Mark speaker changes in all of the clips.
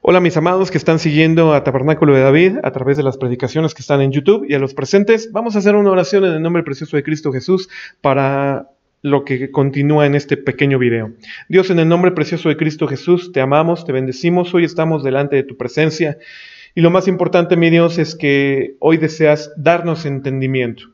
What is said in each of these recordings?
Speaker 1: Hola mis amados que están siguiendo a Tabernáculo de David a través de las predicaciones que están en YouTube y a los presentes. Vamos a hacer una oración en el nombre precioso de Cristo Jesús para lo que continúa en este pequeño video. Dios, en el nombre precioso de Cristo Jesús, te amamos, te bendecimos, hoy estamos delante de tu presencia y lo más importante, mi Dios, es que hoy deseas darnos entendimiento.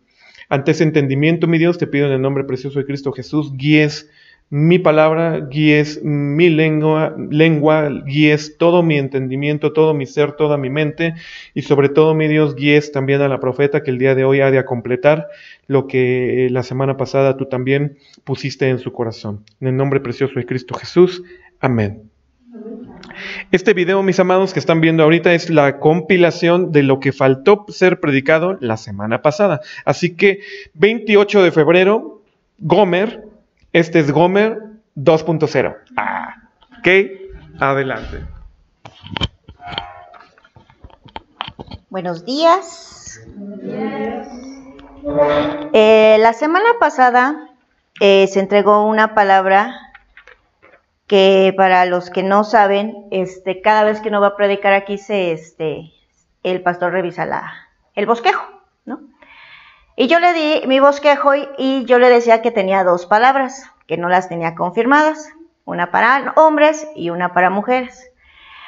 Speaker 1: Ante ese entendimiento, mi Dios, te pido en el nombre precioso de Cristo Jesús, guíes mi palabra, guíes mi lengua, lengua, guíes todo mi entendimiento, todo mi ser, toda mi mente y sobre todo, mi Dios, guíes también a la profeta que el día de hoy ha de completar lo que la semana pasada tú también pusiste en su corazón. En el nombre precioso de Cristo Jesús. Amén. Este video, mis amados, que están viendo ahorita es la compilación de lo que faltó ser predicado la semana pasada. Así que 28 de febrero, Gomer, este es Gomer 2.0. Ah, ok, adelante.
Speaker 2: Buenos días. Eh, la semana pasada eh, se entregó una palabra que para los que no saben, este, cada vez que uno va a predicar aquí, se, este, el pastor revisa la, el bosquejo, ¿no? Y yo le di mi bosquejo y, yo le decía que tenía dos palabras, que no las tenía confirmadas, una para hombres y una para mujeres.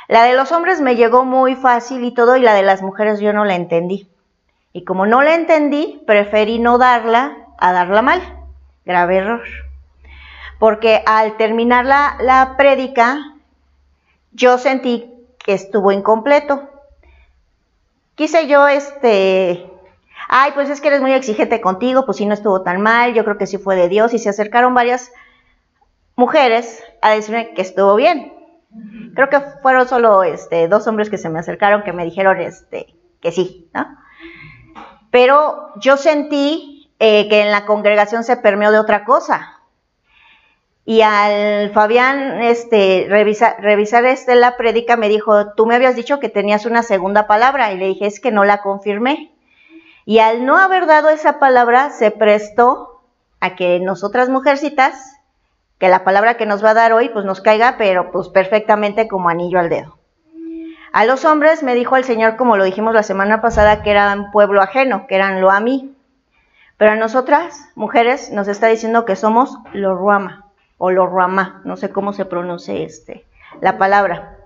Speaker 2: La de los hombres me llegó muy fácil y todo, y la de las mujeres yo no la entendí. Y como no la entendí, preferí no darla a darla mal. Grave error. Porque al terminar la, la prédica, yo sentí que estuvo incompleto. Quise yo este ay, pues es que eres muy exigente contigo, pues sí no estuvo tan mal, yo creo que sí fue de Dios, y se acercaron varias mujeres a decirme que estuvo bien. Creo que fueron solo este, dos hombres que se me acercaron que me dijeron este, que sí, ¿no? Pero yo sentí eh, que en la congregación se permeó de otra cosa. Y al Fabián este, revisar este, la prédica me dijo, tú me habías dicho que tenías una segunda palabra y le dije, es que no la confirmé. Y al no haber dado esa palabra, se prestó a que nosotras mujercitas, que la palabra que nos va a dar hoy, pues nos caiga, pero pues perfectamente como anillo al dedo. A los hombres me dijo el Señor, como lo dijimos la semana pasada, que eran pueblo ajeno, que eran lo a mí. Pero a nosotras, mujeres, nos está diciendo que somos lo ruama o lo ruama, no sé cómo se pronuncia este, la palabra.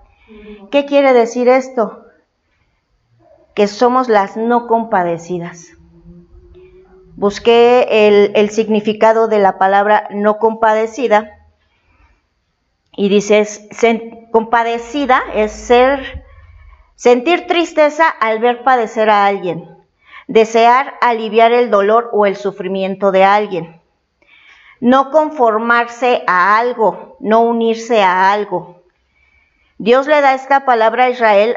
Speaker 2: ¿Qué quiere decir esto? Que somos las no compadecidas. Busqué el, significado de la palabra no compadecida y dices, compadecida es ser, sentir tristeza al ver padecer a alguien, desear aliviar el dolor o el sufrimiento de alguien, no conformarse a algo, no unirse a algo. Dios le da esta palabra a Israel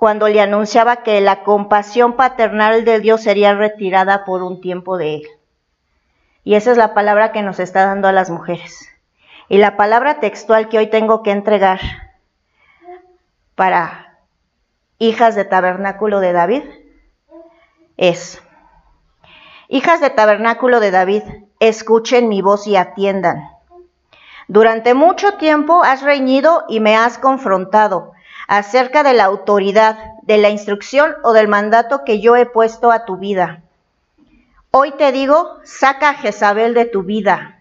Speaker 2: cuando le anunciaba que la compasión paternal de Dios sería retirada por un tiempo de él. Y esa es la palabra que nos está dando a las mujeres. Y la palabra textual que hoy tengo que entregar para hijas de tabernáculo de David es, hijas de tabernáculo de David, escuchen mi voz y atiendan. Durante mucho tiempo has reñido y me has confrontado acerca de la autoridad, de la instrucción o del mandato que yo he puesto a tu vida. Hoy te digo, saca a Jezabel de tu vida.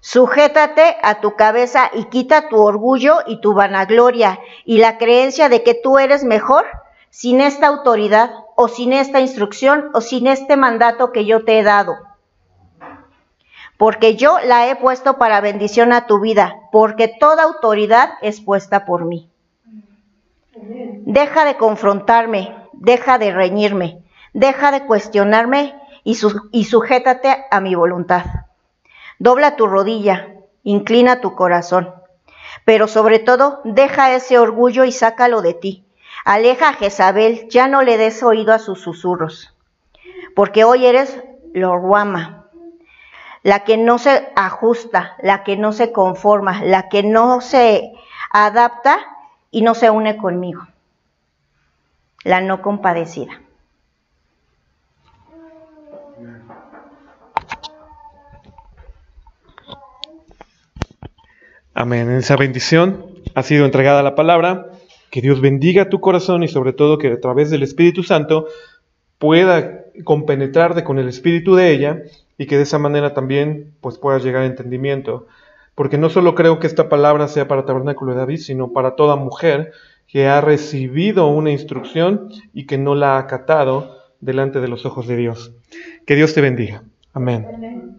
Speaker 2: Sujétate a tu cabeza y quita tu orgullo y tu vanagloria y la creencia de que tú eres mejor sin esta autoridad o sin esta instrucción o sin este mandato que yo te he dado porque yo la he puesto para bendición a tu vida, porque toda autoridad es puesta por mí. Deja de confrontarme, deja de reñirme, deja de cuestionarme y, sujétate a mi voluntad. Dobla tu rodilla, inclina tu corazón, pero sobre todo deja ese orgullo y sácalo de ti. Aleja a Jezabel, ya no le des oído a sus susurros, porque hoy eres lo ruama, la que no se ajusta, la que no se conforma, la que no se adapta y no se une conmigo, la no compadecida.
Speaker 1: Amén. En esa bendición ha sido entregada la palabra. Que Dios bendiga tu corazón y sobre todo que a través del Espíritu Santo pueda compenetrarte con el espíritu de ella y que de esa manera también pues puedas llegar a entendimiento. Porque no solo creo que esta palabra sea para Tabernáculo de David, sino para toda mujer que ha recibido una instrucción y que no la ha acatado delante de los ojos de Dios. Que Dios te bendiga. Amén.